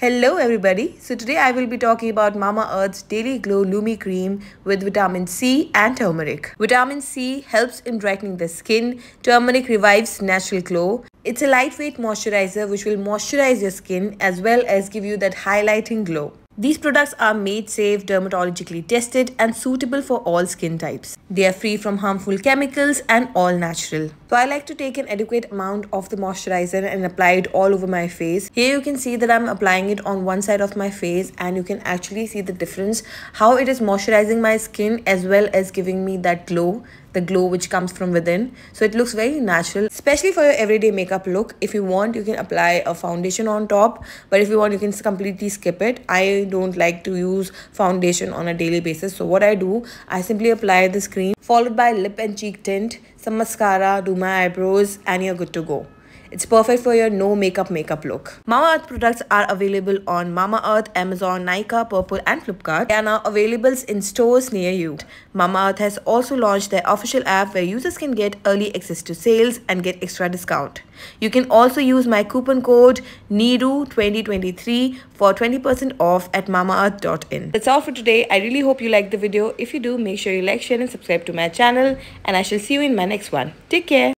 Hello everybody. So today I will be talking about Mamaearth's Daily Glow Lumi Cream with vitamin C and turmeric. Vitamin C helps in brightening the skin. Turmeric revives natural glow. It's a lightweight moisturizer which will moisturize your skin as well as give you that highlighting glow. These products are made safe, dermatologically tested and suitable for all skin types. They are free from harmful chemicals and all natural. So I like to take an adequate amount of the moisturizer and apply it all over my face. Here you can see that I'm applying it on one side of my face and you can actually see the difference how it is moisturizing my skin as well as giving me that glow the glow which comes from within so it looks very natural especially for your everyday makeup look if you want you can apply a foundation on top but if you want you can completely skip it i don't like to use foundation on a daily basis. So what i do i simply apply this cream followed by lip and cheek tint some mascara do my eyebrows and you're good to go it's perfect for your no makeup makeup look. Mamaearth products are available on Mamaearth, Amazon, Nykaa, Purplle and Flipkart. They are now available in stores near you. Mamaearth has also launched their official app where users can get early access to sales and get extra discount. You can also use my coupon code NIRU2023 for 20% off at mamaearth.in. That's all for today. I really hope you liked the video. If you do, make sure you like, share and subscribe to my channel and I shall see you in my next one. Take care.